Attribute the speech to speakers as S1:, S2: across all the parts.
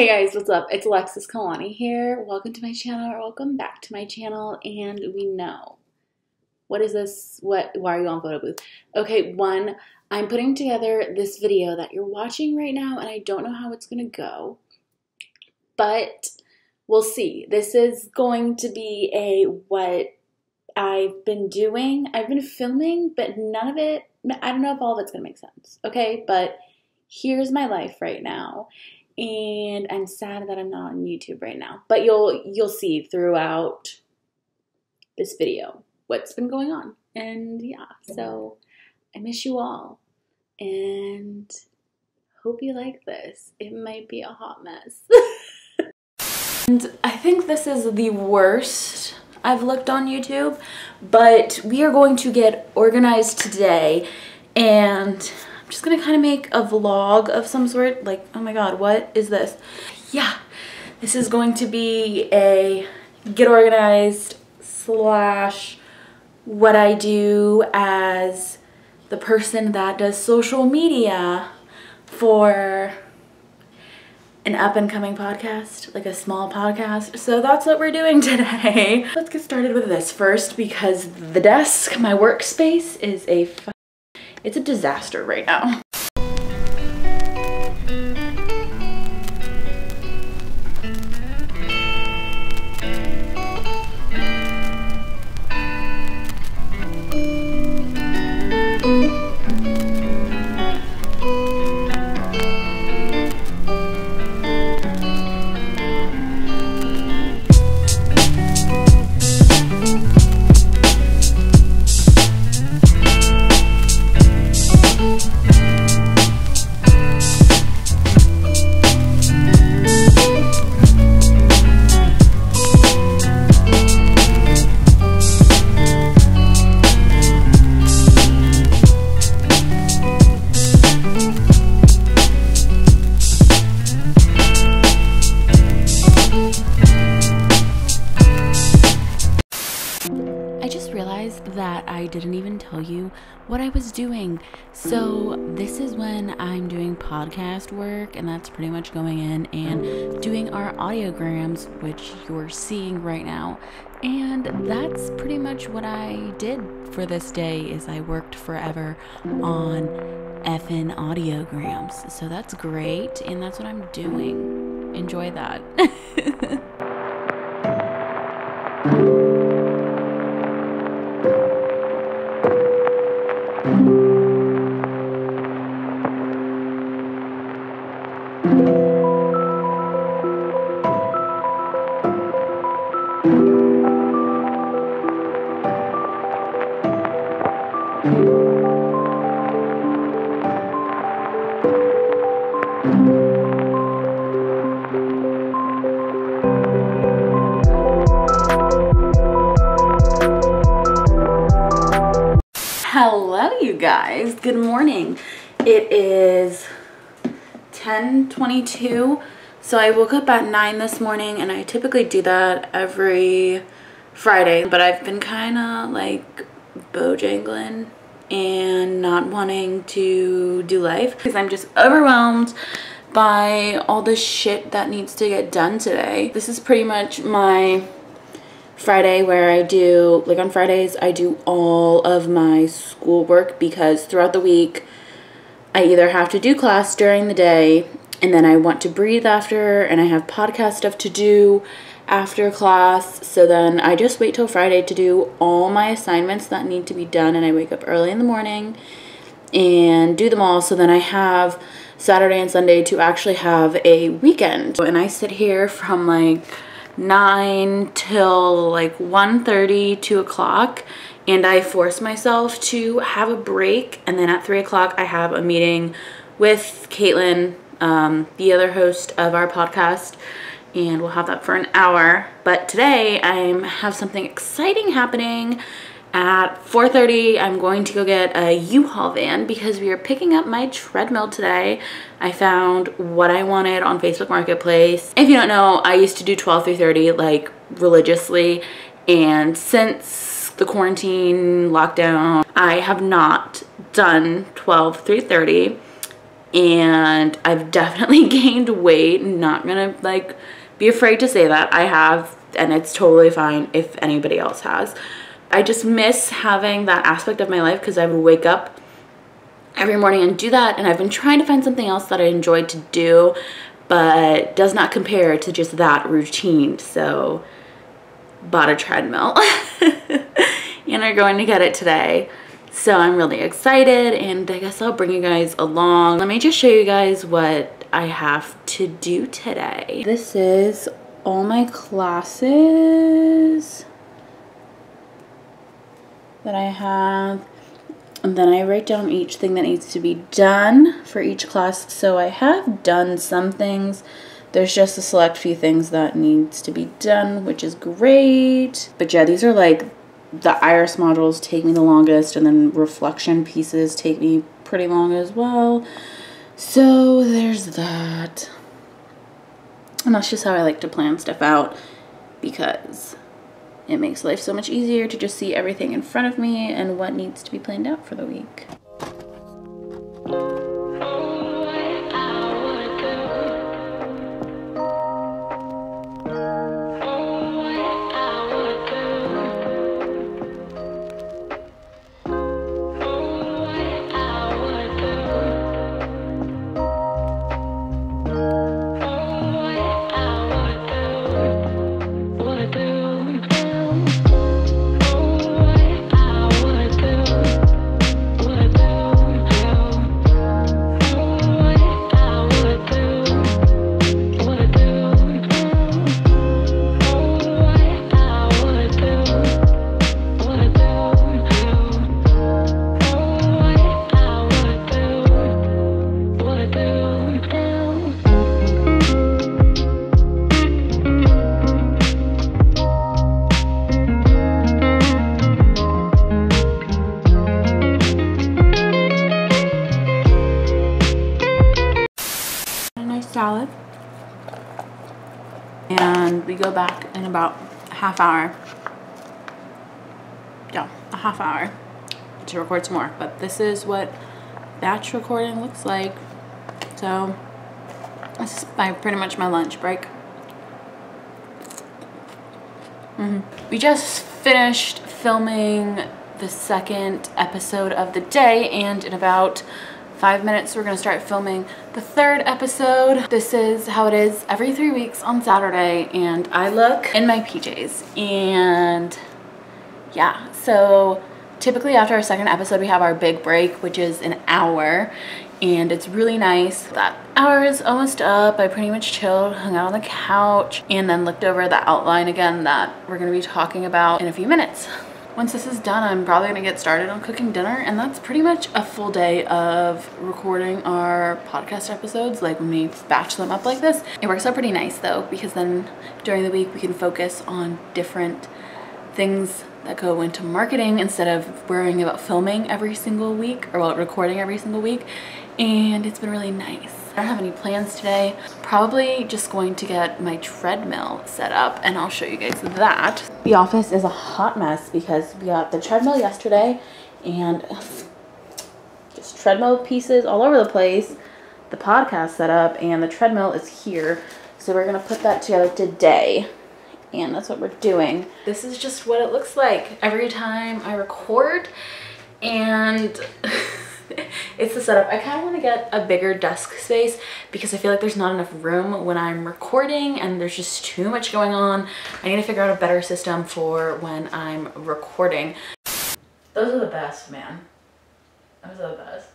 S1: Hey guys, what's up? It's Alexis Kamalani here. Welcome to my channel or welcome back to my channel. And we know. What is this? What why are you on photo booth? Okay, one, I'm putting together this video that you're watching right now, and I don't know how it's gonna go. But we'll see. This is going to be a what I've been doing. I've been filming, but none of it I don't know if all of it's gonna make sense. Okay, but here's my life right now and I'm sad that I'm not on YouTube right now. But you'll you'll see throughout this video what's been going on. And yeah, so I miss you all and hope you like this. It might be a hot mess. and I think this is the worst I've looked on YouTube, but we are going to get organized today and just gonna kind of make a vlog of some sort. Like, oh my god, what is this? Yeah, this is going to be a get organized slash what I do as the person that does social media for an up and coming podcast, like a small podcast. So that's what we're doing today. Let's get started with this first because the desk, my workspace is a it's a disaster right now. Didn't even tell you what I was doing. So, this is when I'm doing podcast work, and that's pretty much going in and doing our audiograms, which you're seeing right now. And that's pretty much what I did for this day is I worked forever on effing audiograms. So that's great, and that's what I'm doing. Enjoy that. Hello, guys. Good morning. It is 10:22. So I woke up at 9 this morning and I typically do that every Friday, but I've been kind of like bojangling and not wanting to do life because I'm just overwhelmed by all the shit that needs to get done today. This is pretty much my Friday where I do, like on Fridays, I do all of my schoolwork because throughout the week, I either have to do class during the day and then I want to breathe after and I have podcast stuff to do after class. So then I just wait till Friday to do all my assignments that need to be done and I wake up early in the morning and do them all. So then I have Saturday and Sunday to actually have a weekend. And I sit here from like 9 till like 1.30, 2 o'clock and I force myself to have a break and then at 3 o'clock I have a meeting with Caitlin, um, the other host of our podcast and we'll have that for an hour. But today I have something exciting happening at 4.30, I'm going to go get a U-Haul van because we are picking up my treadmill today. I found what I wanted on Facebook Marketplace. If you don't know, I used to do 12 through 30 like religiously and since the quarantine lockdown, I have not done 12 through 30 and I've definitely gained weight. Not gonna like be afraid to say that. I have, and it's totally fine if anybody else has. I just miss having that aspect of my life because I would wake up every morning and do that and I've been trying to find something else that I enjoy to do but does not compare to just that routine so bought a treadmill and are going to get it today so I'm really excited and I guess I'll bring you guys along. Let me just show you guys what I have to do today. This is all my classes that I have and then I write down each thing that needs to be done for each class. So I have done some things. There's just a select few things that needs to be done, which is great. But yeah, these are like the IRIS modules take me the longest and then reflection pieces take me pretty long as well. So there's that. And that's just how I like to plan stuff out because it makes life so much easier to just see everything in front of me and what needs to be planned out for the week. Back in about a half hour. Yeah, a half hour to record some more. But this is what batch recording looks like. So this is my, pretty much my lunch break. Mm -hmm. We just finished filming the second episode of the day and in about five minutes we're gonna start filming the third episode. This is how it is every three weeks on Saturday and I look in my PJs and yeah, so typically after our second episode we have our big break which is an hour and it's really nice. That hour is almost up. I pretty much chilled, hung out on the couch, and then looked over the outline again that we're gonna be talking about in a few minutes once this is done, I'm probably gonna get started on cooking dinner and that's pretty much a full day of recording our podcast episodes, like when we batch them up like this. It works out pretty nice though, because then during the week we can focus on different things that go into marketing instead of worrying about filming every single week or well, recording every single week. And it's been really nice. Don't have any plans today. Probably just going to get my treadmill set up and I'll show you guys that. The office is a hot mess because we got the treadmill yesterday and just treadmill pieces all over the place. The podcast set up and the treadmill is here. So we're gonna put that together today and that's what we're doing. This is just what it looks like every time I record and it's the setup. I kind of want to get a bigger desk space because I feel like there's not enough room when I'm recording and there's just too much going on. I need to figure out a better system for when I'm recording. Those are the best, man. Those are the best.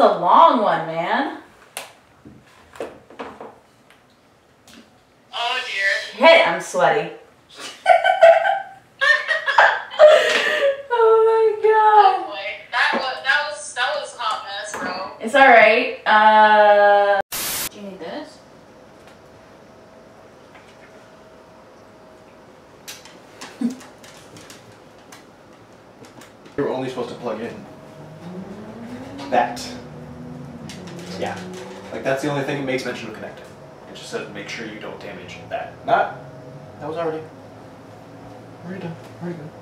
S1: A long one, man.
S2: Oh dear.
S1: I'm sweaty. oh my god.
S2: Oh boy, that was that was that was a hot mess, bro.
S1: It's alright. Uh. Do you need this?
S3: You're only supposed to plug in that. Yeah. Like that's the only thing it makes mention of connecting. It just says make sure you don't damage that. Not. That was already. Already done. Already good.